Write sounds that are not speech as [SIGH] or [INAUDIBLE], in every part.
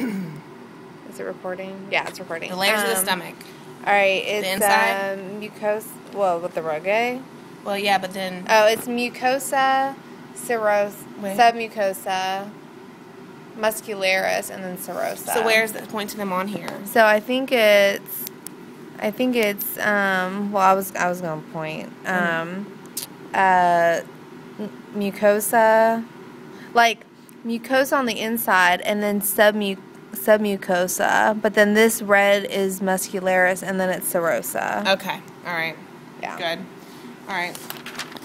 Is it recording? Yeah, it's recording. The layers of the Um, stomach. All right, it's inside? um, mucosa. Well, with the rugae. Well, yeah, but then Oh, it's mucosa, serosa, submucosa, muscularis, and then serosa. so where's the point to them on here? So I think it's, I think it's. Um, well, I was I was gonna point. Um, uh, mucosa, like mucosa on the inside, and then submu submucosa. But then this red is muscularis, and then it's serosa. Okay. All right. Yeah. Good. All right.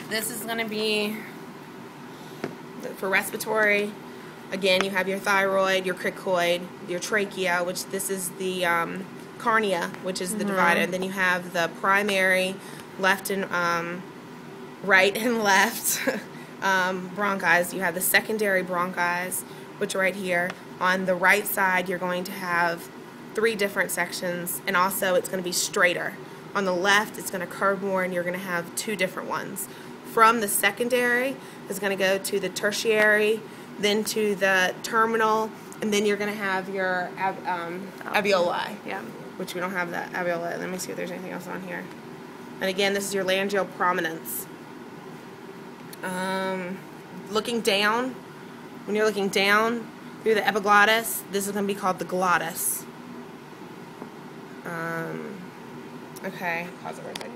This is going to be for respiratory. Again, you have your thyroid, your cricoid, your trachea, which this is the um, carina, which is the divider. And then you have the primary, left and um, right and [LAUGHS] left [LAUGHS] um, bronchis. You have the secondary bronchis, which are right here. On the right side, you're going to have three different sections, and also it's going to be straighter. On the left, it's going to curve more, and you're going to have two different ones. From the secondary, is going to go to the tertiary, then to the terminal, and then you're going to have your um, alveoli Yeah. which we don't have that alveoli. Let me see if there's anything else on here. And again, this is your laryngeal prominence. Um, looking down, when you're looking down through the epiglottis, this is going to be called the glottis. Um, okay, pause it second.